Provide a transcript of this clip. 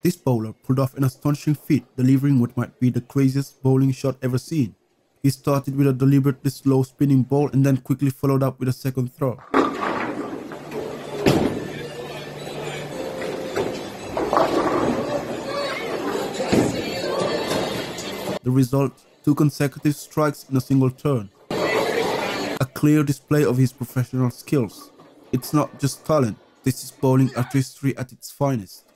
This bowler pulled off an astonishing feat, delivering what might be the craziest bowling shot ever seen. He started with a deliberately slow spinning ball and then quickly followed up with a second throw. The result, two consecutive strikes in a single turn. A clear display of his professional skills. It's not just talent, this is bowling artistry at its finest.